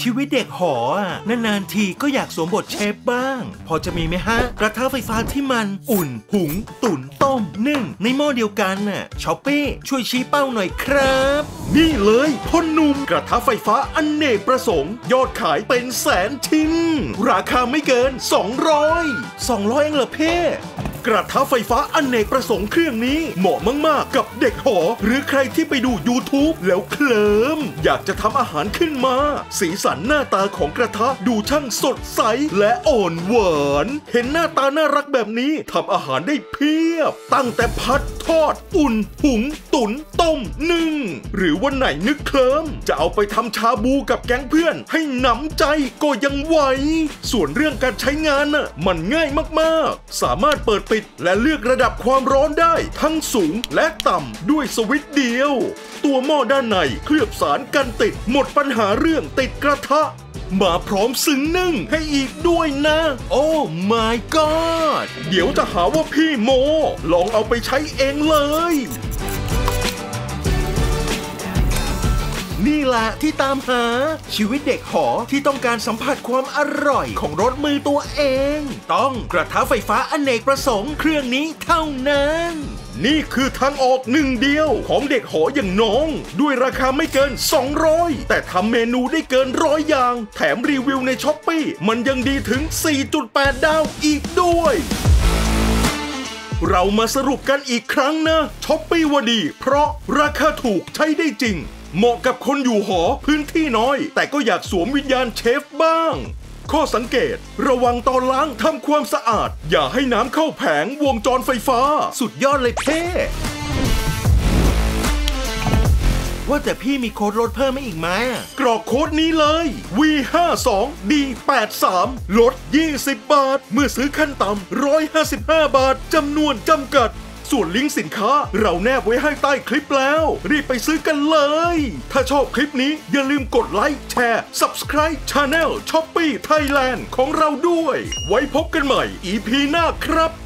ชีวิตเด็กหออะนานๆทีก็อยากสวมบทเชฟบ้าง พอจะมีไหมฮะ กระทะไฟฟ้าที่มันอุ่น หุง ตุ๋นต้มนึ่ง ในหม้อเดียวกันน่ะช้อปปี้ช่วยชี้เป้าหน่อยครับ นี่เลยพ่นนุ่มกระทะไฟฟ้าอันเนกประสงค์ ยอดขายเป็นแสนชิ้น ราคาไม่เกิน 200 200เองเหรอเพ่ กระทะไฟฟ้าอนเนกประสงค์เครื่องนี้เหมาะมาก ๆ กับเด็กหอ หรือใครที่ไปดู YouTube แล้วเคลิมอยากจะทำอาหารขึ้นมา สีสันหน้าตาของกระทะดูช่างสดใสและอ่อนหวานเห็นหน้าตาน่ารักแบบนี้ทำอาหารได้เพียบ ตั้งแต่พัดทอด อุ่น หุง ตุ๋น ต้มนึ่งหรือวันไหนนึกเคลิมจะเอาไปทำชาบูกับแก๊งเพื่อน ให้หนำใจก็ยังไหว ส่วนเรื่องการใช้งานน่ะมันง่ายมากๆ สามารถเปิดปิดและเลือกระดับความร้อนได้ทั้งสูงและต่ำด้วยสวิตช์เดียว ตัวหม้อด้านในเคลือบสารกันติดหมดปัญหาเรื่องติดกระทะ มาพร้อมซึ้งนึ่งให้อีกด้วยนะ โอ้ my god เดี๋ยวจะหาว่าพี่โม ลองเอาไปใช้เองเลย นี่แหละที่ตามหา ชีวิตเด็กหอที่ต้องการสัมผัสความอร่อยของรสมือตัวเอง ต้องกระทะไฟฟ้าอเนกประสงค์เครื่องนี้เท่านั้น นี่คือทางออกหนึ่งเดียวของเด็กหออย่างน้อง ด้วยราคาไม่เกิน 200 แต่ทำเมนูได้เกินร้อยอย่าง แถมรีวิวใน Shopee มันยังดีถึง 4.8 ดาวอีกด้วยเรามาสรุปกันอีกครั้งนะ Shopee วดี เพราะราคาถูกใช้ได้จริง เหมาะกับคนอยู่หอพื้นที่น้อย แต่ก็อยากสวมวิญญาณเชฟบ้าง ข้อสังเกต ระวังตอนล้างทำความสะอาด อย่าให้น้ำเข้าแผงวงจรไฟฟ้า สุดยอดเลยเพ่ว่าแต่พี่มีโค้ดลดเพิ่มไหมอีกไหมกรอกโค้ดนี้เลย V52D83 ลด 20 บาท เมื่อซื้อขั้นต่ำ155 บาทจำนวนจำกัด ส่วนลิงก์สินค้าเราแนบไว้ให้ใต้คลิปแล้ว รีบไปซื้อกันเลย ถ้าชอบคลิปนี้อย่าลืมกดไลค์แชร์ Subscribe Channel Shopee Thailand ของเราด้วย ไว้พบกันใหม่ EP หน้าครับ